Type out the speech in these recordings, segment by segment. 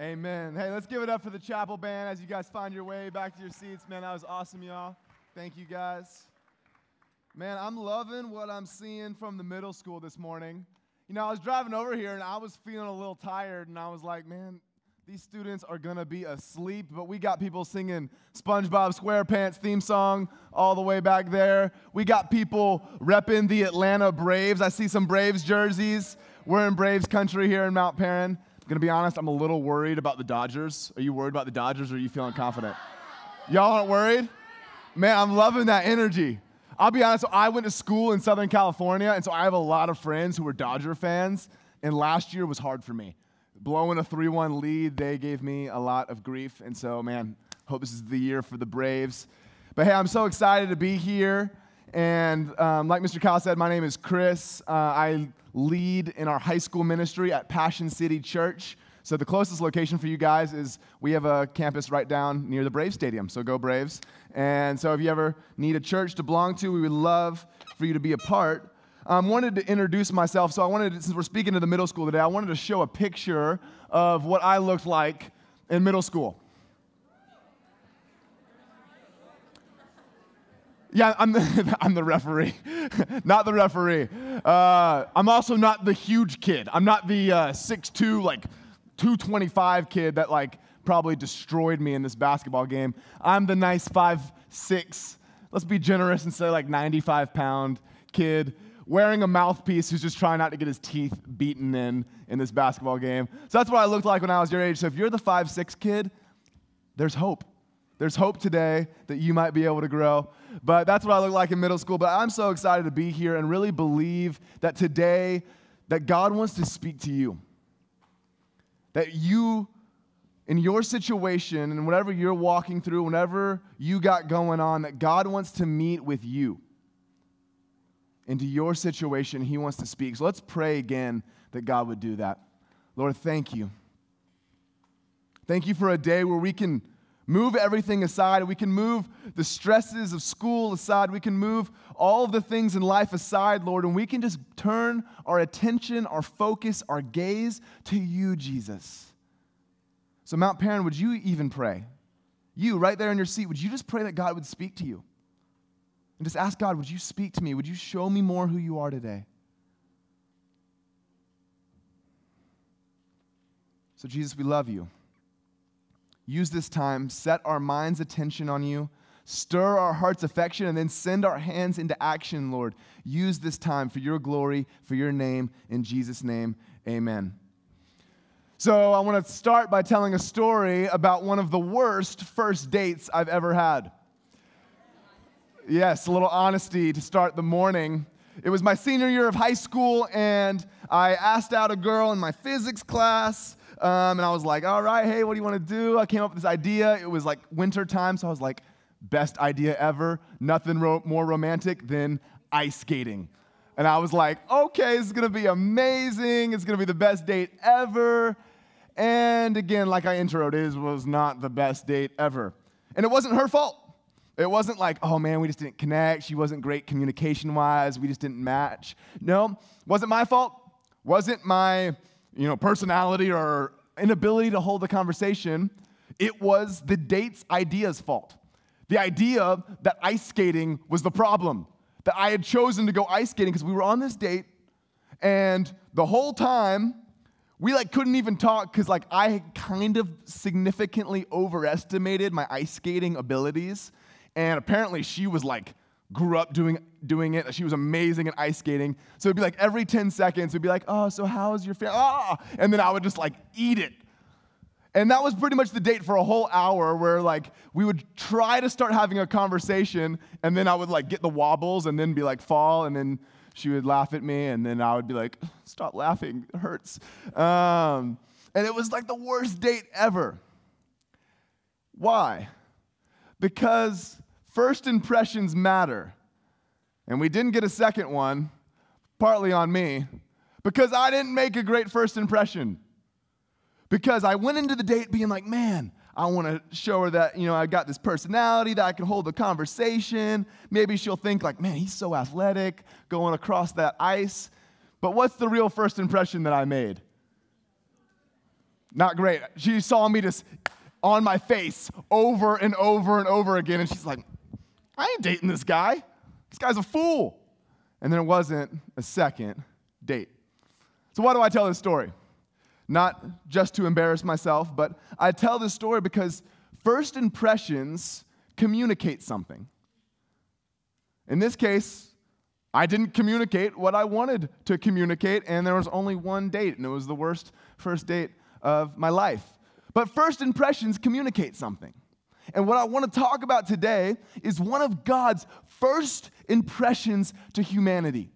Amen. Hey, let's give it up for the chapel band as you guys find your way back to your seats. Man, that was awesome, y'all. Thank you, guys. Man, I'm loving what I'm seeing from the middle school this morning. You know, I was driving over here and I was feeling a little tired, and I was like, man, these students are gonna be asleep, but we got people singing SpongeBob SquarePants theme song all the way back there. We got people repping the Atlanta Braves. I see some Braves jerseys. We're in Braves country here in Mount Paran gonna be honest, I'm a little worried about the Dodgers. Are you worried about the Dodgers or are you feeling confident? Y'all aren't worried? Man, I'm loving that energy. I'll be honest, so I went to school in Southern California, and so I have a lot of friends who were Dodger fans, and last year was hard for me. Blowing a 3 1 lead, they gave me a lot of grief, and so, man, hope this is the year for the Braves. But hey, I'm so excited to be here. And um, like Mr. Kyle said, my name is Chris. Uh, I lead in our high school ministry at Passion City Church. So the closest location for you guys is we have a campus right down near the Braves Stadium. So go Braves. And so if you ever need a church to belong to, we would love for you to be a part. I um, wanted to introduce myself. So I wanted, to, since we're speaking to the middle school today, I wanted to show a picture of what I looked like in middle school. Yeah, I'm the, I'm the referee, not the referee. Uh, I'm also not the huge kid. I'm not the uh, 6'2", like 225 kid that like probably destroyed me in this basketball game. I'm the nice 5'6", let's be generous and say like 95 pound kid wearing a mouthpiece who's just trying not to get his teeth beaten in in this basketball game. So that's what I looked like when I was your age. So if you're the 5'6 kid, there's hope. There's hope today that you might be able to grow. But that's what I look like in middle school. But I'm so excited to be here and really believe that today that God wants to speak to you. That you in your situation and whatever you're walking through, whatever you got going on, that God wants to meet with you. Into your situation, He wants to speak. So let's pray again that God would do that. Lord, thank you. Thank you for a day where we can move everything aside. We can move the stresses of school aside. We can move all the things in life aside, Lord, and we can just turn our attention, our focus, our gaze to you, Jesus. So, Mount Paran, would you even pray? You, right there in your seat, would you just pray that God would speak to you? And just ask God, would you speak to me? Would you show me more who you are today? So, Jesus, we love you use this time, set our mind's attention on you, stir our heart's affection, and then send our hands into action, Lord. Use this time for your glory, for your name. In Jesus' name, amen. So, I want to start by telling a story about one of the worst first dates I've ever had. Yes, a little honesty to start the morning. It was my senior year of high school, and I asked out a girl in my physics class. Um, and I was like, all right, hey, what do you want to do? I came up with this idea. It was like winter time, so I was like, best idea ever. Nothing ro- more romantic than ice skating. And I was like, okay, this is gonna be amazing. It's gonna be the best date ever. And again, like I introed, it was not the best date ever. And it wasn't her fault. It wasn't like, oh man, we just didn't connect. She wasn't great communication wise. We just didn't match. No, wasn't my fault. Wasn't my you know, personality or inability to hold a conversation. It was the date's idea's fault. The idea that ice skating was the problem. That I had chosen to go ice skating because we were on this date, and the whole time we like couldn't even talk because like I kind of significantly overestimated my ice skating abilities, and apparently she was like grew up doing, doing it. She was amazing at ice skating. So it'd be like every 10 seconds, it'd be like, oh, so how's your family? Ah! And then I would just like eat it. And that was pretty much the date for a whole hour where like we would try to start having a conversation and then I would like get the wobbles and then be like fall and then she would laugh at me and then I would be like, stop laughing, it hurts. Um, and it was like the worst date ever. Why? Because First impressions matter. And we didn't get a second one, partly on me, because I didn't make a great first impression. Because I went into the date being like, man, I want to show her that, you know, I got this personality that I can hold a conversation. Maybe she'll think like, man, he's so athletic going across that ice. But what's the real first impression that I made? not great. She saw me just on my face over and over and over again, and she's like, I ain't dating this guy. This guy's a fool. And then it wasn't a second date. So, why do I tell this story? Not just to embarrass myself, but I tell this story because first impressions communicate something. In this case, I didn't communicate what I wanted to communicate, and there was only one date, and it was the worst first date of my life. But first impressions communicate something. And what I want to talk about today is one of God's first impressions to humanity.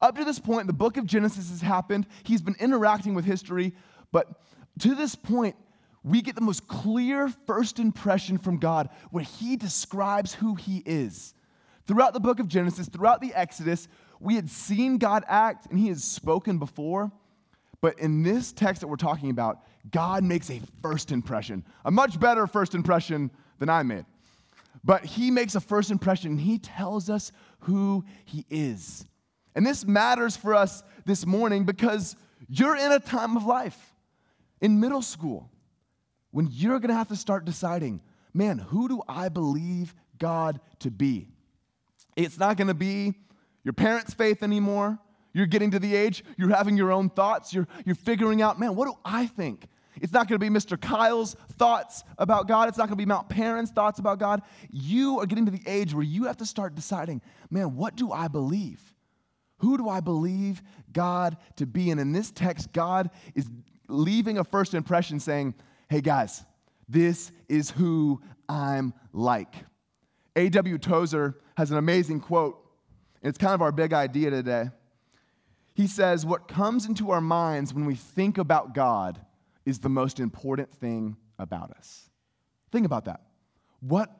Up to this point, the book of Genesis has happened. He's been interacting with history, but to this point, we get the most clear first impression from God where He describes who He is. Throughout the book of Genesis, throughout the Exodus, we had seen God act and He has spoken before. But in this text that we're talking about, God makes a first impression, a much better first impression than I made. But He makes a first impression He tells us who He is. And this matters for us this morning because you're in a time of life in middle school when you're going to have to start deciding, man, who do I believe God to be? It's not going to be your parents' faith anymore. You're getting to the age, you're having your own thoughts, you're, you're figuring out, man, what do I think? It's not going to be Mr. Kyle's thoughts about God. It's not going to be Mount Paran's thoughts about God. You are getting to the age where you have to start deciding, man, what do I believe? Who do I believe God to be? And in this text, God is leaving a first impression saying, hey guys, this is who I'm like. A.W. Tozer has an amazing quote, and it's kind of our big idea today. He says, What comes into our minds when we think about God is the most important thing about us. Think about that. What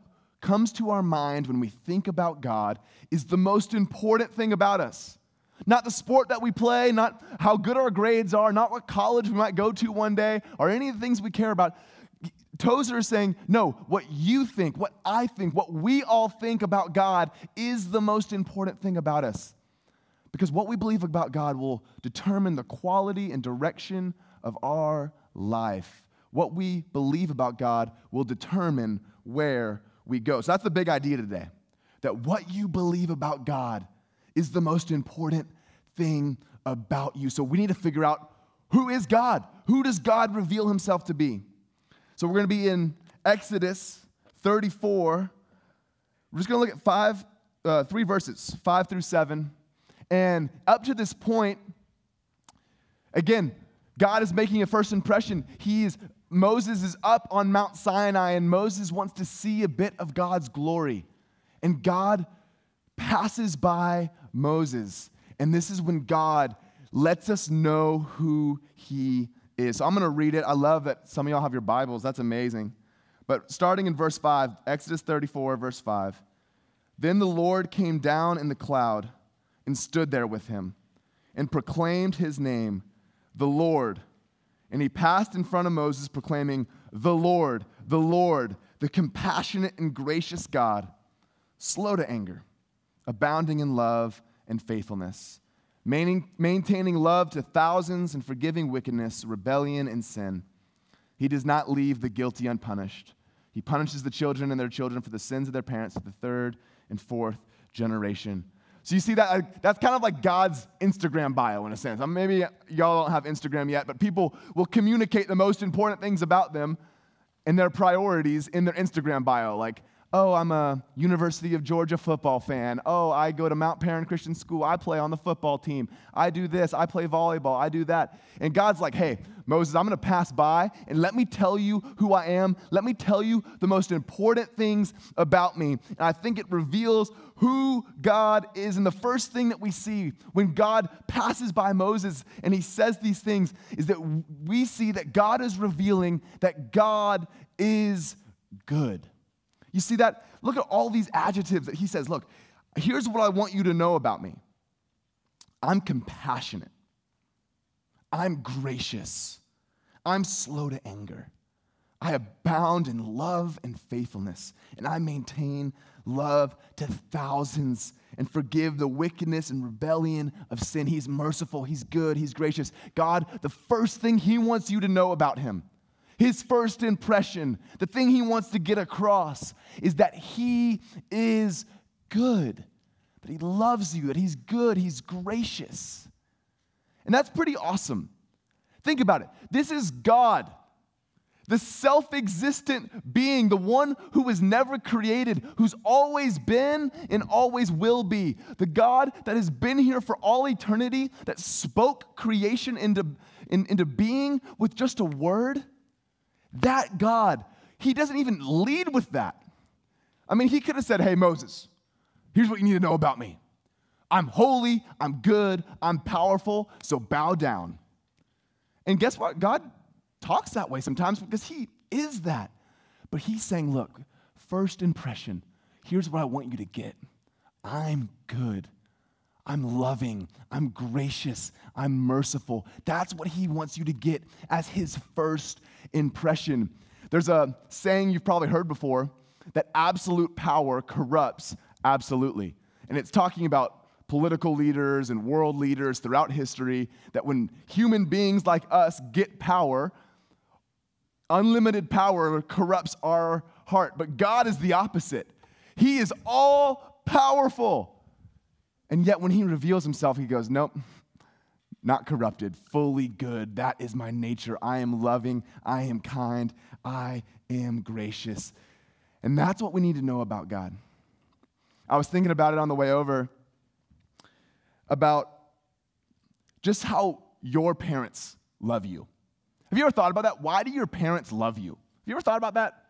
comes to our mind when we think about God is the most important thing about us. Not the sport that we play, not how good our grades are, not what college we might go to one day, or any of the things we care about. Tozer is saying, no, what you think, what I think, what we all think about God is the most important thing about us. Because what we believe about God will determine the quality and direction of our life. What we believe about God will determine where we go. So that's the big idea today that what you believe about God is the most important thing about you. So we need to figure out who is God? Who does God reveal himself to be? So we're going to be in Exodus 34. We're just going to look at five, uh, three verses, five through seven. And up to this point, again, God is making a first impression. He is Moses is up on Mount Sinai, and Moses wants to see a bit of God's glory. And God passes by Moses. And this is when God lets us know who he is. So I'm going to read it. I love that some of y'all have your Bibles. That's amazing. But starting in verse 5, Exodus 34, verse 5. Then the Lord came down in the cloud and stood there with him and proclaimed his name, the Lord. And he passed in front of Moses, proclaiming, The Lord, the Lord, the compassionate and gracious God, slow to anger abounding in love and faithfulness, maintaining love to thousands and forgiving wickedness, rebellion, and sin. He does not leave the guilty unpunished. He punishes the children and their children for the sins of their parents to the third and fourth generation. So you see that that's kind of like God's Instagram bio in a sense. Um, maybe y'all don't have Instagram yet, but people will communicate the most important things about them and their priorities in their Instagram bio. Like Oh, I'm a University of Georgia football fan. Oh, I go to Mount Paran Christian School. I play on the football team. I do this. I play volleyball. I do that. And God's like, hey, Moses, I'm going to pass by and let me tell you who I am. Let me tell you the most important things about me. And I think it reveals who God is. And the first thing that we see when God passes by Moses and he says these things is that we see that God is revealing that God is good. You see that? Look at all these adjectives that he says. Look, here's what I want you to know about me I'm compassionate, I'm gracious, I'm slow to anger, I abound in love and faithfulness, and I maintain love to thousands and forgive the wickedness and rebellion of sin. He's merciful, He's good, He's gracious. God, the first thing He wants you to know about Him, His first impression, the thing He wants to get across is that He is good, that He loves you, that He's good, He's gracious. And that's pretty awesome. Think about it. This is God the self existent being, the one who was never created, who's always been and always will be, the God that has been here for all eternity, that spoke creation into, in, into being with just a word, that God, he doesn't even lead with that. I mean, he could have said, Hey, Moses, here's what you need to know about me I'm holy, I'm good, I'm powerful, so bow down. And guess what? God talks that way sometimes because he is that. But he's saying, look, first impression, here's what I want you to get I'm good. I'm loving. I'm gracious. I'm merciful. That's what he wants you to get as his first impression. There's a saying you've probably heard before that absolute power corrupts absolutely. And it's talking about political leaders and world leaders throughout history that when human beings like us get power, Unlimited power corrupts our heart, but God is the opposite. He is all powerful. And yet, when He reveals Himself, He goes, Nope, not corrupted, fully good. That is my nature. I am loving, I am kind, I am gracious. And that's what we need to know about God. I was thinking about it on the way over about just how your parents love you. Have you ever thought about that? Why do your parents love you? Have you ever thought about that?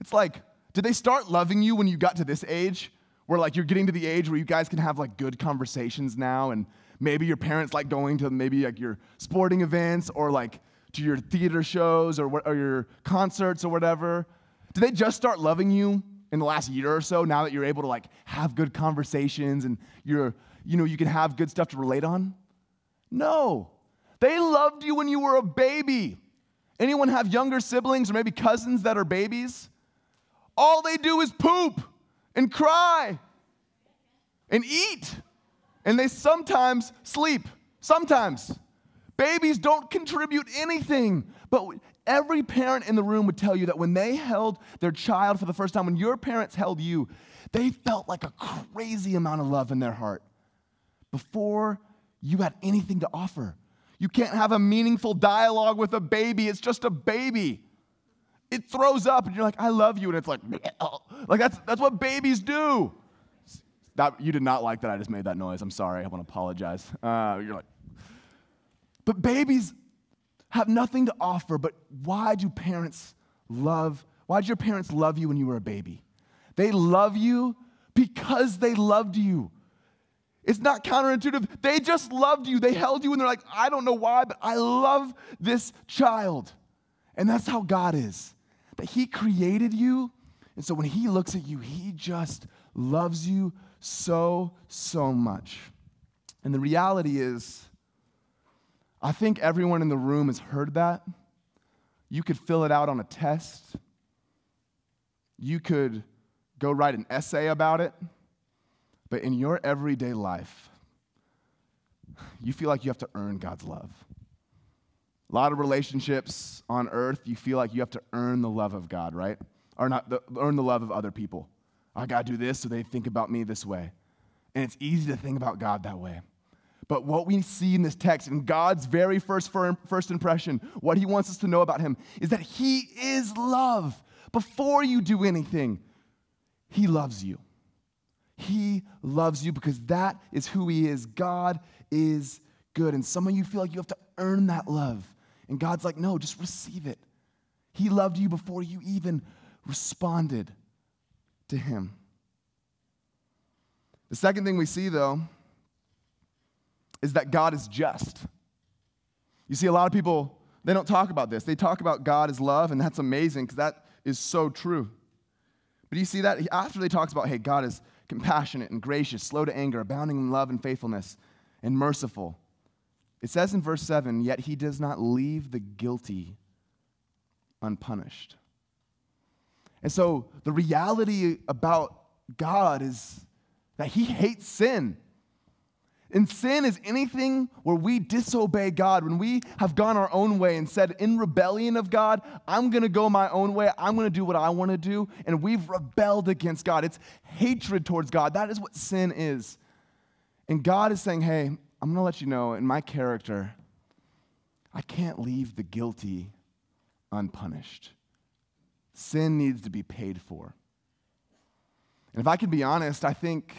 It's like, did they start loving you when you got to this age? Where like you're getting to the age where you guys can have like good conversations now, and maybe your parents like going to maybe like your sporting events or like to your theater shows or, or your concerts or whatever. Did they just start loving you in the last year or so now that you're able to like have good conversations and you're, you know, you can have good stuff to relate on? No. They loved you when you were a baby. Anyone have younger siblings or maybe cousins that are babies? All they do is poop and cry and eat. And they sometimes sleep. Sometimes. Babies don't contribute anything. But every parent in the room would tell you that when they held their child for the first time, when your parents held you, they felt like a crazy amount of love in their heart before you had anything to offer. You can't have a meaningful dialogue with a baby. It's just a baby. It throws up, and you're like, I love you. And it's like, like that's, that's what babies do. That, you did not like that I just made that noise. I'm sorry. I want to apologize. Uh, you're like, but babies have nothing to offer. But why do parents love? Why did your parents love you when you were a baby? They love you because they loved you. It's not counterintuitive. They just loved you. They held you and they're like, I don't know why, but I love this child. And that's how God is. That He created you. And so when He looks at you, He just loves you so, so much. And the reality is, I think everyone in the room has heard that. You could fill it out on a test. You could go write an essay about it. But in your everyday life, you feel like you have to earn God's love. A lot of relationships on earth, you feel like you have to earn the love of God, right? Or not the, earn the love of other people. I got to do this so they think about me this way. And it's easy to think about God that way. But what we see in this text, in God's very first, first impression, what he wants us to know about him is that he is love. Before you do anything, he loves you. He loves you because that is who He is. God is good. And some of you feel like you have to earn that love. And God's like, no, just receive it. He loved you before you even responded to Him. The second thing we see, though, is that God is just. You see, a lot of people, they don't talk about this. They talk about God as love, and that's amazing because that is so true. But you see that after they talks about, hey, God is compassionate and gracious, slow to anger, abounding in love and faithfulness, and merciful. It says in verse 7 Yet he does not leave the guilty unpunished. And so the reality about God is that He hates sin. And sin is anything where we disobey God, when we have gone our own way and said, in rebellion of God, I'm gonna go my own way, I'm gonna do what I wanna do, and we've rebelled against God. It's hatred towards God. That is what sin is. And God is saying, hey, I'm gonna let you know in my character, I can't leave the guilty unpunished. Sin needs to be paid for. And if I can be honest, I think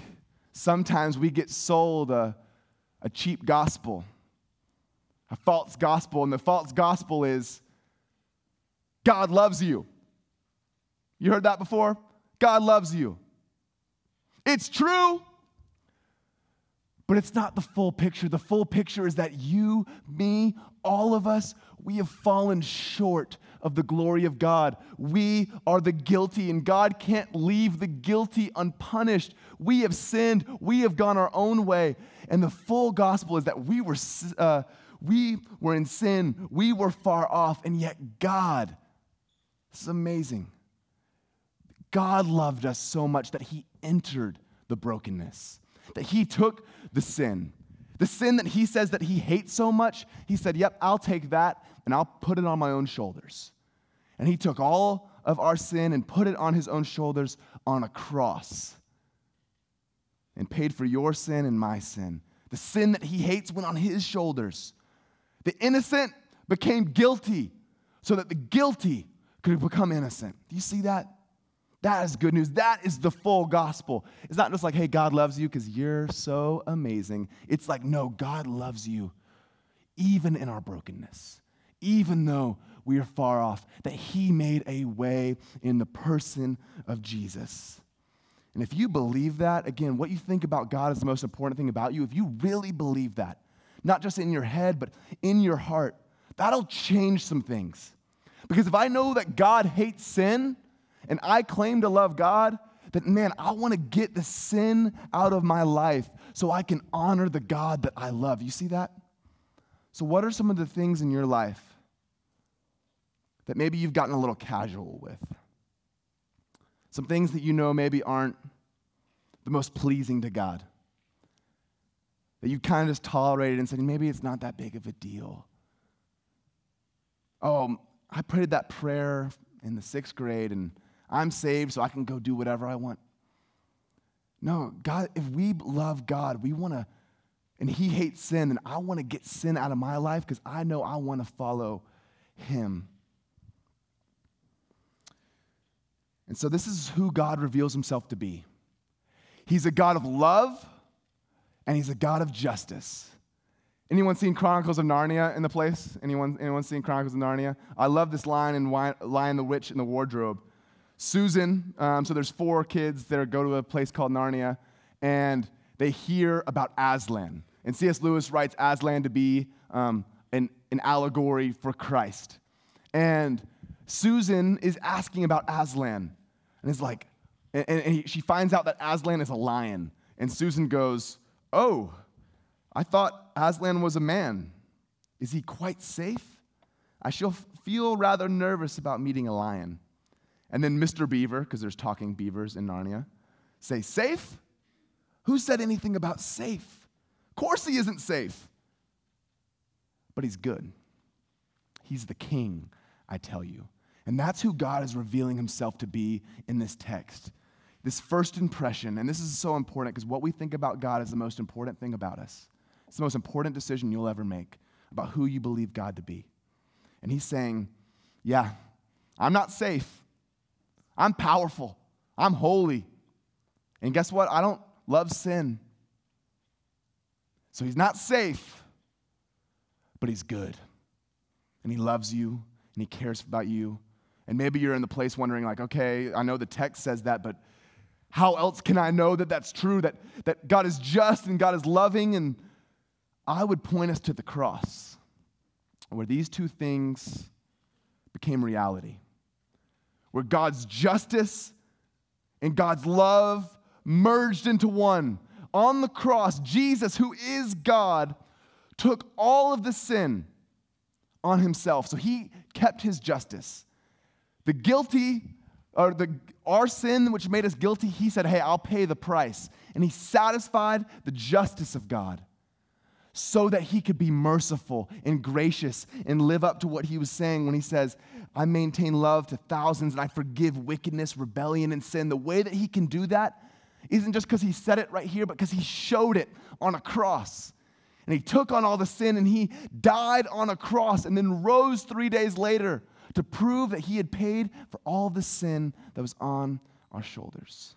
sometimes we get sold a, a cheap gospel, a false gospel, and the false gospel is God loves you. You heard that before? God loves you. It's true, but it's not the full picture. The full picture is that you, me, all of us, we have fallen short of the glory of God. We are the guilty, and God can't leave the guilty unpunished. We have sinned, we have gone our own way. And the full gospel is that we were, uh, we were in sin, we were far off, and yet God, this is amazing. God loved us so much that He entered the brokenness, that He took the sin. The sin that he says that he hates so much, he said, Yep, I'll take that and I'll put it on my own shoulders. And he took all of our sin and put it on his own shoulders on a cross and paid for your sin and my sin. The sin that he hates went on his shoulders. The innocent became guilty so that the guilty could become innocent. Do you see that? That is good news. That is the full gospel. It's not just like, hey, God loves you because you're so amazing. It's like, no, God loves you even in our brokenness, even though we are far off, that He made a way in the person of Jesus. And if you believe that, again, what you think about God is the most important thing about you. If you really believe that, not just in your head, but in your heart, that'll change some things. Because if I know that God hates sin and I claim to love God, that man, I want to get the sin out of my life so I can honor the God that I love. You see that? So, what are some of the things in your life that maybe you've gotten a little casual with. Some things that you know maybe aren't the most pleasing to God. That you kind of just tolerated and said, maybe it's not that big of a deal. Oh, I prayed that prayer in the sixth grade and I'm saved so I can go do whatever I want. No, God, if we love God, we want to, and He hates sin, and I want to get sin out of my life because I know I want to follow Him. And so, this is who God reveals himself to be He's a God of love, and He's a God of justice. Anyone seen Chronicles of Narnia in the place? Anyone, anyone seen Chronicles of Narnia? I love this line in Lion the Witch in the Wardrobe. Susan, um, so there's four kids that go to a place called Narnia, and they hear about Aslan. And C.S. Lewis writes Aslan to be um, an, an allegory for Christ. And Susan is asking about Aslan. And it's like, and, and he, she finds out that Aslan is a lion. And Susan goes, Oh, I thought Aslan was a man. Is he quite safe? I shall feel rather nervous about meeting a lion. And then Mr. Beaver, because there's talking beavers in Narnia, say, Safe? Who said anything about safe? Of course he isn't safe. But he's good. He's the king, I tell you. And that's who God is revealing himself to be in this text. This first impression, and this is so important because what we think about God is the most important thing about us. It's the most important decision you'll ever make about who you believe God to be. And he's saying, Yeah, I'm not safe. I'm powerful. I'm holy. And guess what? I don't love sin. So he's not safe, but he's good. And he loves you, and he cares about you, and maybe you're in the place wondering, like, okay, I know the text says that, but how else can I know that that's true, that, that God is just and God is loving? And I would point us to the cross, where these two things became reality, where God's justice and God's love merged into one. On the cross, Jesus, who is God, took all of the sin on himself. So he kept his justice. The guilty or the, our sin which made us guilty, he said, Hey, I'll pay the price. And he satisfied the justice of God so that he could be merciful and gracious and live up to what he was saying when he says, I maintain love to thousands and I forgive wickedness, rebellion, and sin. The way that he can do that isn't just because he said it right here, but because he showed it on a cross. And he took on all the sin and he died on a cross and then rose three days later to prove that he had paid for all the sin that was on our shoulders.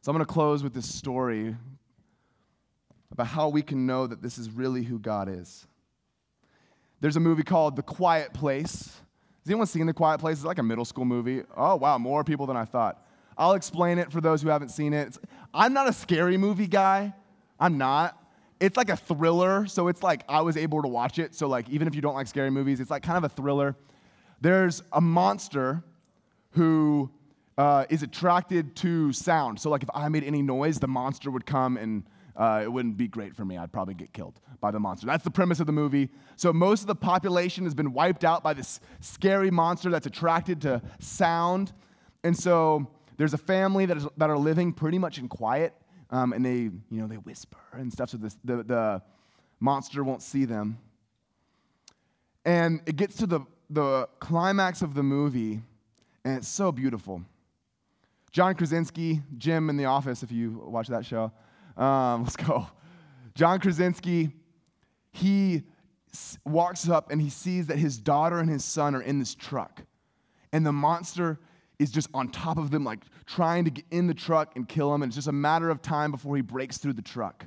So I'm going to close with this story about how we can know that this is really who God is. There's a movie called The Quiet Place. Has anyone seen The Quiet Place? It's like a middle school movie. Oh, wow, more people than I thought. I'll explain it for those who haven't seen it. It's, I'm not a scary movie guy. I'm not. It's like a thriller, so it's like I was able to watch it. So, like, even if you don't like scary movies, it's like kind of a thriller. There's a monster who uh, is attracted to sound. So, like, if I made any noise, the monster would come and uh, it wouldn't be great for me. I'd probably get killed by the monster. That's the premise of the movie. So most of the population has been wiped out by this scary monster that's attracted to sound. And so there's a family that, is, that are living pretty much in quiet, um, and they, you know, they whisper and stuff so this, the, the monster won't see them. And it gets to the, the climax of the movie, and it's so beautiful. John Krasinski, Jim in The Office, if you watch that show, um, let's go. John Krasinski, he walks up and he sees that his daughter and his son are in this truck. And the monster is just on top of them, like trying to get in the truck and kill him. And it's just a matter of time before he breaks through the truck.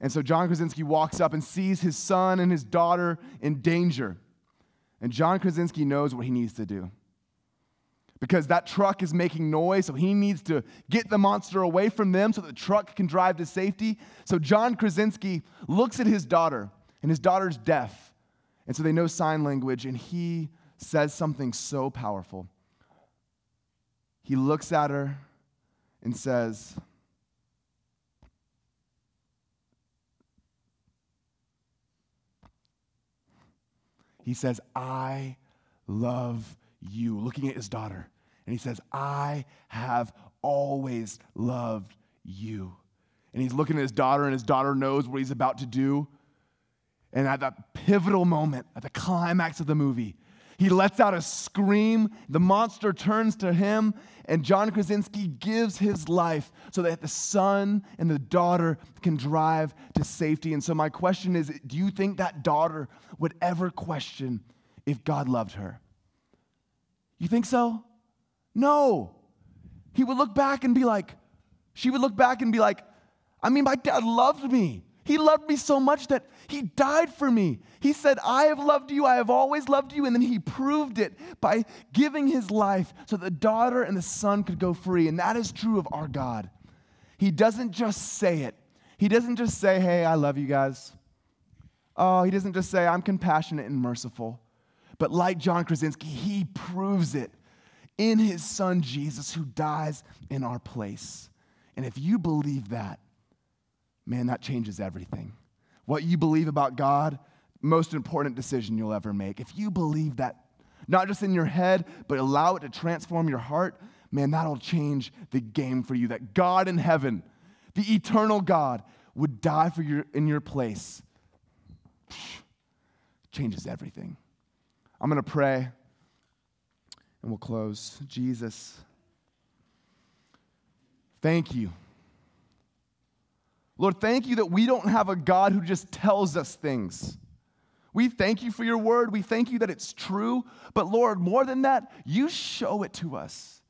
And so John Krasinski walks up and sees his son and his daughter in danger. And John Krasinski knows what he needs to do because that truck is making noise, so he needs to get the monster away from them so the truck can drive to safety. So John Krasinski looks at his daughter, and his daughter's deaf. And so they know sign language, and he says something so powerful. He looks at her and says, He says, I love you, looking at his daughter. And he says, I have always loved you. And he's looking at his daughter, and his daughter knows what he's about to do. And at that pivotal moment, at the climax of the movie, he lets out a scream. The monster turns to him, and John Krasinski gives his life so that the son and the daughter can drive to safety. And so, my question is do you think that daughter would ever question if God loved her? You think so? No. He would look back and be like, she would look back and be like, I mean, my dad loved me. He loved me so much that he died for me. He said, I have loved you, I have always loved you. And then he proved it by giving his life so the daughter and the son could go free. And that is true of our God. He doesn't just say it, he doesn't just say, Hey, I love you guys. Oh, he doesn't just say, I'm compassionate and merciful. But like John Krasinski, he proves it in his son Jesus who dies in our place. And if you believe that, man, that changes everything. What you believe about God, most important decision you'll ever make. If you believe that, not just in your head, but allow it to transform your heart, man, that'll change the game for you. That God in heaven, the eternal God, would die for your in your place. Changes everything. I'm going to pray and we'll close. Jesus, thank you. Lord, thank you that we don't have a God who just tells us things. We thank you for your word. We thank you that it's true. But Lord, more than that, you show it to us.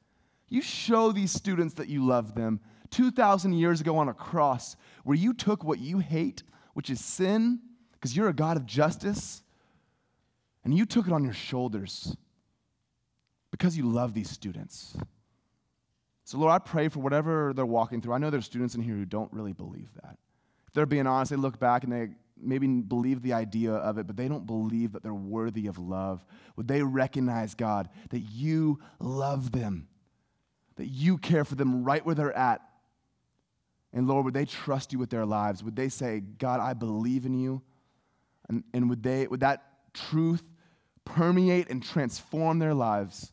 You show these students that you love them 2,000 years ago on a cross, where you took what you hate, which is sin, because you're a God of justice, and you took it on your shoulders because you love these students. So, Lord, I pray for whatever they're walking through. I know there's students in here who don't really believe that. If they're being honest, they look back and they maybe believe the idea of it, but they don't believe that they're worthy of love. Would they recognize, God, that you love them, that you care for them right where they're at? And Lord, would they trust you with their lives? Would they say, God, I believe in you? And, and would, they, would that truth permeate and transform their lives